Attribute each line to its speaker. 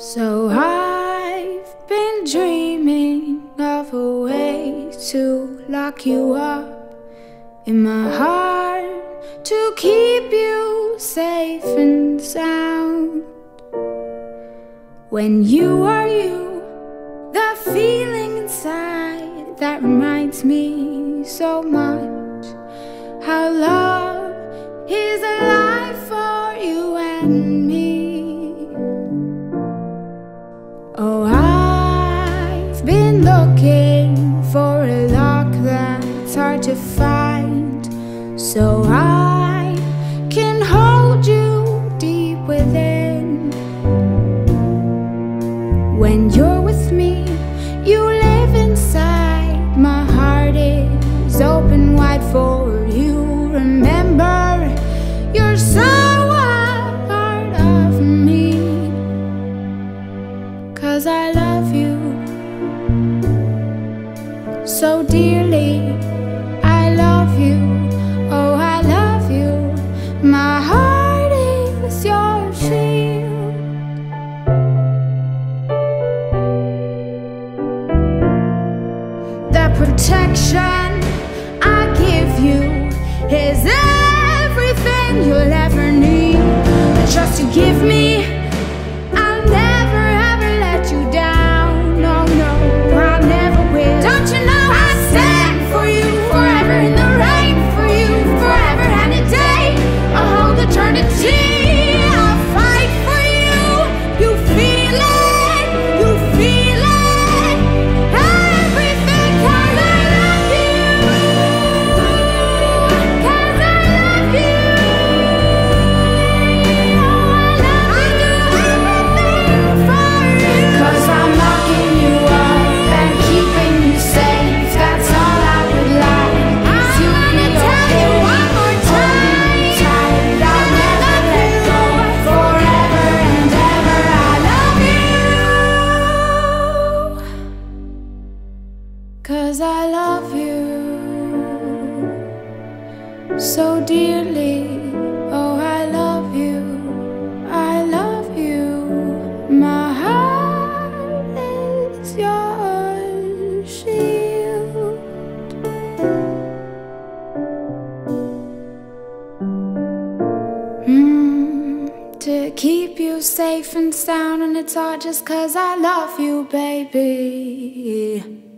Speaker 1: So I've been dreaming of a way to lock you up in my heart to keep you safe and sound. When you are you, the feeling inside that reminds me so much how love. To find, so I can hold you deep within. When you're with me, you live inside. My heart is open wide for you. Remember, you're so a part of me. Cause I love you so dearly. The protection I give you is everything you'll ever Cause I love you so dearly. Oh, I love you. I love you. My heart is your shield. Mm, to keep you safe and sound, and it's all just cause I love you, baby.